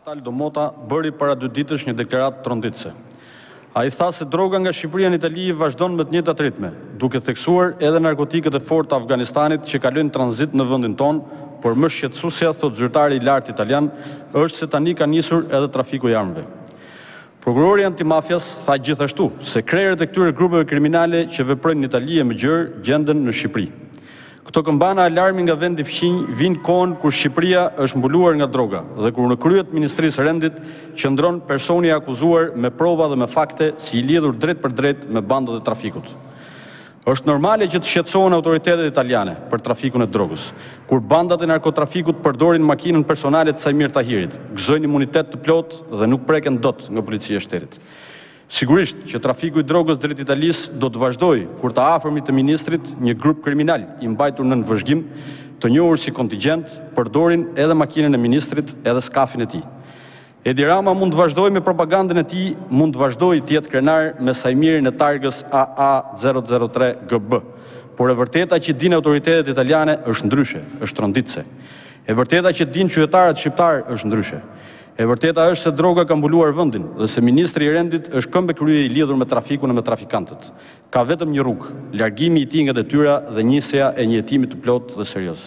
Taldo Mota bëri para dy ditësh një deklaratë tronditëse. Ai tha se droga nga Shqipëria në Itali vazhdon me të njëjtat ritme, duke theksuar edhe narkotikët e fortë të Afganistanit që kalojnë tranzit në vendin tonë, por më shqetësuesja, thotë zyrtari i lartë italian, është se tani ka nisur edhe trafiku i armëve. Prokurori i antimafias tha gjithashtu se krerët e këtyre grupeve kriminale që veprojnë në Itali e më gjerë gjenden në Shqipëri. Këto këmbana alarmi nga vendi fqinj vijnë në kohën kur Shqipëria është mbuluar nga droga dhe kur në krye të Ministrisë së Rendit qëndron personi i akuzuar me prova dhe me fakte si i lidhur drejtpërdrejt me bandat e trafikut. Është normale që të shqetësohen autoritetet italiane për trafikun e drogës, kur bandat e narkotrafikut përdorin makinën personale të Saimir Tahirit, gëzojnë imunitet të plotë dhe nuk preken dot nga Policia e Shtetit. Sigurisht që trafiku i drogës drejt Italisë do të vazhdojë kur të afërmit e ministrit, një grup kriminal i mbajtur nën vëzhgim, të njohur si kontigjent, përdorin edhe makinën e ministrit edhe skafin e tij. Edi Rama mund të vazhdojë me propagandën e tij, mund të vazhdojë të jetë krenar me Saimirin e targës AA zero zero tre GB, por e vërteta që dinë autoritetet italiane është ndryshe, është tronditëse. E vërteta që dinë qytetarët shqiptarë është ndryshe. E vërteta është se droga ka mbuluar vendin dhe se ministri i Rendit është këmbë e krye i lidhur me trafikun e me trafikantët. Ka vetëm një rrugë, largimi i tij nga detyra dhe nisja e një hetimi të plotë dhe serioz.